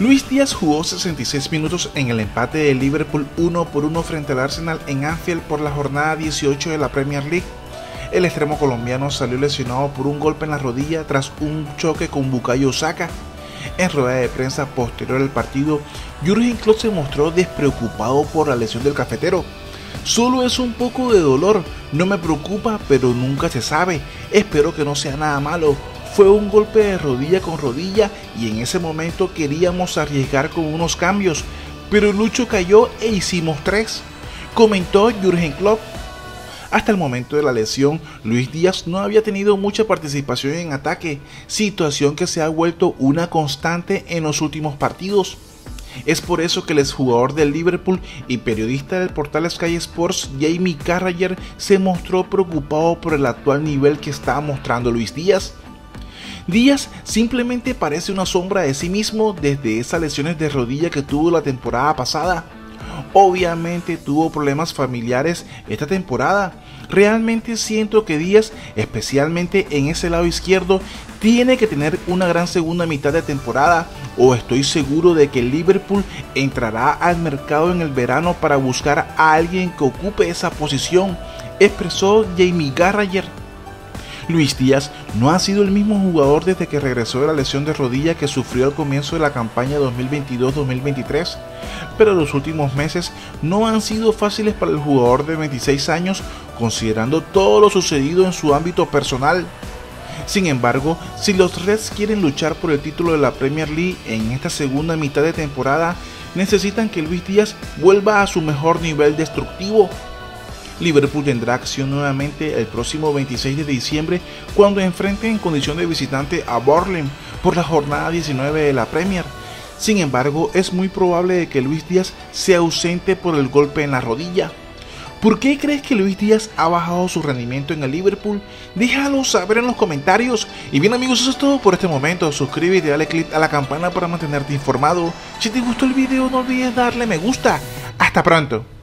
Luis Díaz jugó 66 minutos en el empate de Liverpool 1 por 1 frente al Arsenal en Anfield por la jornada 18 de la Premier League. El extremo colombiano salió lesionado por un golpe en la rodilla tras un choque con Bukayo Osaka. En rueda de prensa posterior al partido, Jurgen Klopp se mostró despreocupado por la lesión del cafetero. Solo es un poco de dolor, no me preocupa, pero nunca se sabe. Espero que no sea nada malo. Fue un golpe de rodilla con rodilla y en ese momento queríamos arriesgar con unos cambios, pero Lucho cayó e hicimos tres, comentó Jurgen Klopp. Hasta el momento de la lesión, Luis Díaz no había tenido mucha participación en ataque, situación que se ha vuelto una constante en los últimos partidos. Es por eso que el exjugador del Liverpool y periodista del portal Sky Sports, Jamie Carragher, se mostró preocupado por el actual nivel que está mostrando Luis Díaz. Díaz simplemente parece una sombra de sí mismo desde esas lesiones de rodilla que tuvo la temporada pasada. Obviamente tuvo problemas familiares esta temporada. Realmente siento que Díaz, especialmente en ese lado izquierdo, tiene que tener una gran segunda mitad de temporada o estoy seguro de que Liverpool entrará al mercado en el verano para buscar a alguien que ocupe esa posición, expresó Jamie Garrayer. Luis Díaz no ha sido el mismo jugador desde que regresó de la lesión de rodilla que sufrió al comienzo de la campaña 2022-2023, pero los últimos meses no han sido fáciles para el jugador de 26 años considerando todo lo sucedido en su ámbito personal. Sin embargo, si los Reds quieren luchar por el título de la Premier League en esta segunda mitad de temporada, necesitan que Luis Díaz vuelva a su mejor nivel destructivo Liverpool tendrá acción nuevamente el próximo 26 de diciembre cuando enfrente en condición de visitante a Borlem por la jornada 19 de la Premier. Sin embargo, es muy probable que Luis Díaz sea ausente por el golpe en la rodilla. ¿Por qué crees que Luis Díaz ha bajado su rendimiento en el Liverpool? Déjalo saber en los comentarios. Y bien amigos, eso es todo por este momento. Suscríbete dale click a la campana para mantenerte informado. Si te gustó el video no olvides darle me gusta. Hasta pronto.